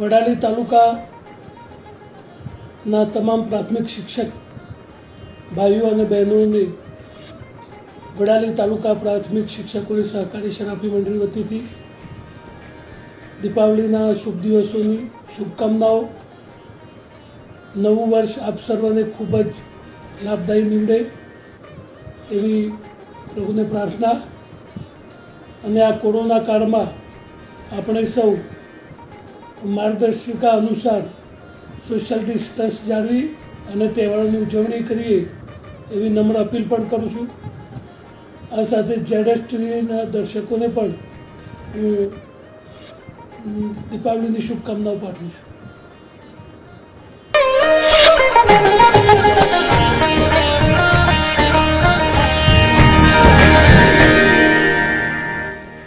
વડાલી તાલુકાના તમામ પ્રાથમિક શિક્ષક ભાઈઓ અને બહેનોને વડાલી તાલુકા પ્રાથમિક શિક્ષકોની સહકારી શરાફી મંડળી વતીથી દીપાવલીના શુભ દિવસોની શુભકામનાઓ. નવું વર્ષ આપ સર્વને ખૂબ જ લાભદાયી નીવડે એવી પ્રભુને પ્રાર્થના. અને આ કોરોના કાળમાં આપણે સૌ માર્ગદર્શિકા અનુસાર સોશિયલ ડિસ્ટન્સ જાળવી અને તહેવારોની ઉજવણી કરીએ એવી નમ્ર અપીલ પણ કરું છું. આ સાથે જેડેસ ટીવીના દર્શકોને પણ હું દીપાવલીની શુભકામનાઓ પાઠવું છું.